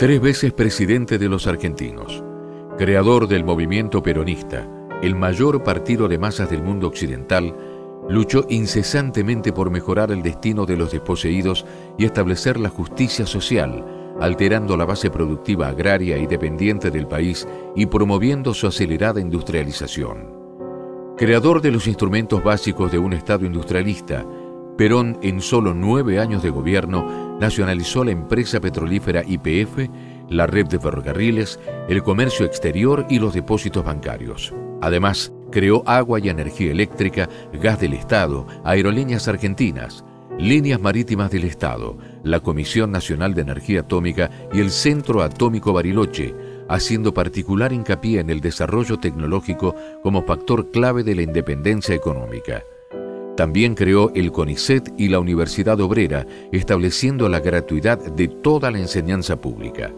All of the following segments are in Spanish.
Tres veces presidente de los argentinos, creador del movimiento peronista, el mayor partido de masas del mundo occidental, luchó incesantemente por mejorar el destino de los desposeídos y establecer la justicia social, alterando la base productiva agraria y dependiente del país y promoviendo su acelerada industrialización. Creador de los instrumentos básicos de un Estado industrialista, Perón en solo nueve años de gobierno nacionalizó la empresa petrolífera YPF, la red de ferrocarriles, el comercio exterior y los depósitos bancarios. Además, creó agua y energía eléctrica, gas del Estado, aerolíneas argentinas, líneas marítimas del Estado, la Comisión Nacional de Energía Atómica y el Centro Atómico Bariloche, haciendo particular hincapié en el desarrollo tecnológico como factor clave de la independencia económica. También creó el CONICET y la Universidad Obrera, estableciendo la gratuidad de toda la enseñanza pública.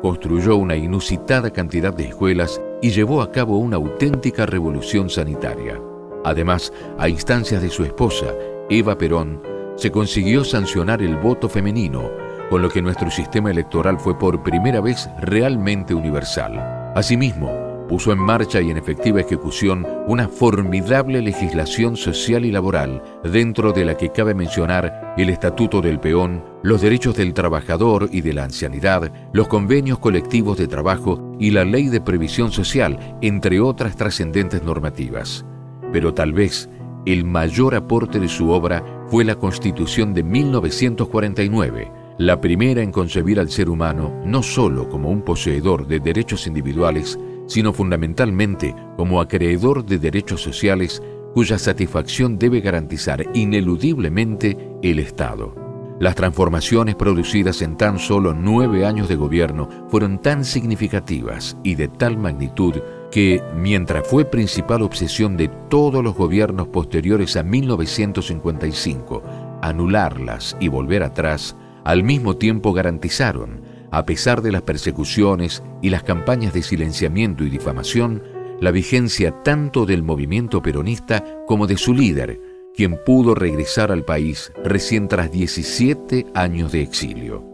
Construyó una inusitada cantidad de escuelas y llevó a cabo una auténtica revolución sanitaria. Además, a instancias de su esposa, Eva Perón, se consiguió sancionar el voto femenino, con lo que nuestro sistema electoral fue por primera vez realmente universal. Asimismo, puso en marcha y en efectiva ejecución una formidable legislación social y laboral, dentro de la que cabe mencionar el Estatuto del Peón, los derechos del trabajador y de la ancianidad, los convenios colectivos de trabajo y la ley de previsión social, entre otras trascendentes normativas. Pero tal vez el mayor aporte de su obra fue la Constitución de 1949, la primera en concebir al ser humano no solo como un poseedor de derechos individuales, sino fundamentalmente como acreedor de derechos sociales cuya satisfacción debe garantizar ineludiblemente el Estado. Las transformaciones producidas en tan solo nueve años de gobierno fueron tan significativas y de tal magnitud que, mientras fue principal obsesión de todos los gobiernos posteriores a 1955, anularlas y volver atrás, al mismo tiempo garantizaron a pesar de las persecuciones y las campañas de silenciamiento y difamación, la vigencia tanto del movimiento peronista como de su líder, quien pudo regresar al país recién tras 17 años de exilio.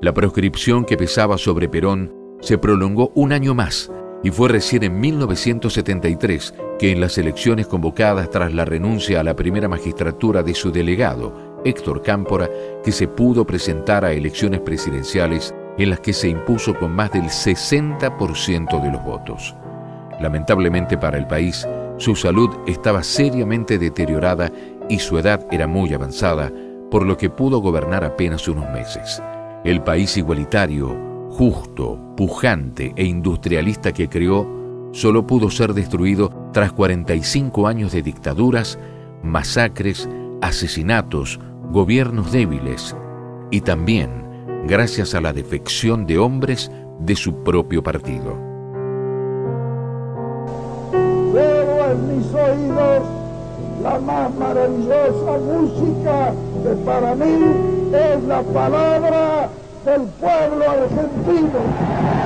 La proscripción que pesaba sobre Perón se prolongó un año más y fue recién en 1973 que en las elecciones convocadas tras la renuncia a la primera magistratura de su delegado, Héctor Cámpora, que se pudo presentar a elecciones presidenciales en las que se impuso con más del 60% de los votos. Lamentablemente para el país, su salud estaba seriamente deteriorada y su edad era muy avanzada, por lo que pudo gobernar apenas unos meses. El país igualitario, justo, pujante e industrialista que creó, solo pudo ser destruido tras 45 años de dictaduras, masacres, asesinatos, gobiernos débiles y también gracias a la defección de hombres de su propio partido. Veo en mis oídos la más maravillosa música que para mí es la palabra del pueblo argentino.